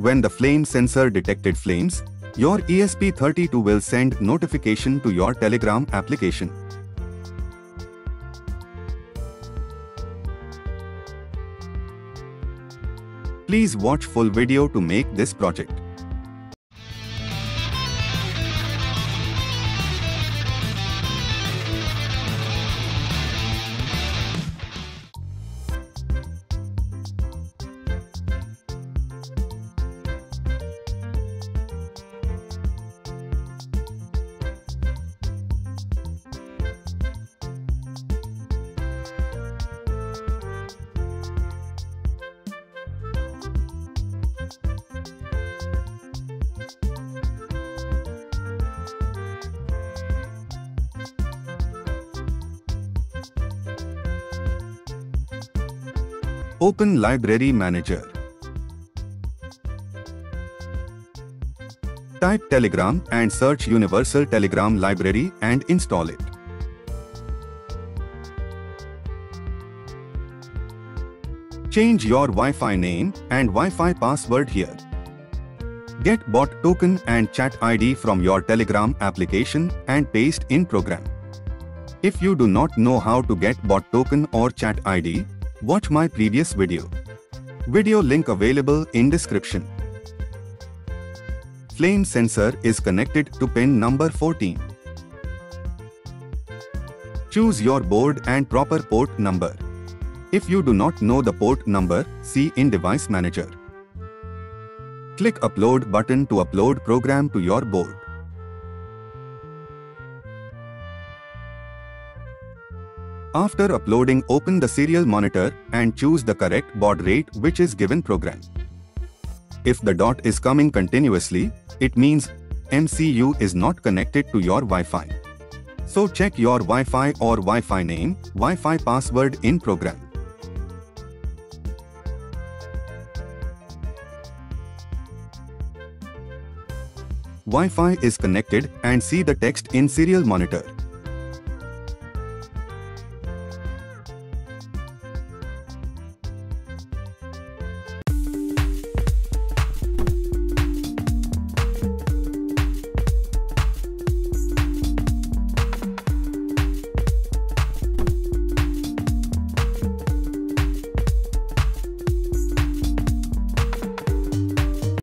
When the flame sensor detected flames, your ESP32 will send notification to your Telegram application. Please watch full video to make this project. Open Library Manager. Type Telegram and search Universal Telegram Library and install it. Change your Wi-Fi name and Wi-Fi password here. Get bot token and chat ID from your Telegram application and paste in program. If you do not know how to get bot token or chat ID, watch my previous video. Video link available in description. Flame sensor is connected to pin number 14. Choose your board and proper port number. If you do not know the port number, see in Device Manager. Click Upload button to upload program to your board. After uploading open the serial monitor and choose the correct baud rate which is given program. If the dot is coming continuously, it means MCU is not connected to your Wi-Fi. So check your Wi-Fi or Wi-Fi name, Wi-Fi password in program. Wi-Fi is connected and see the text in serial monitor.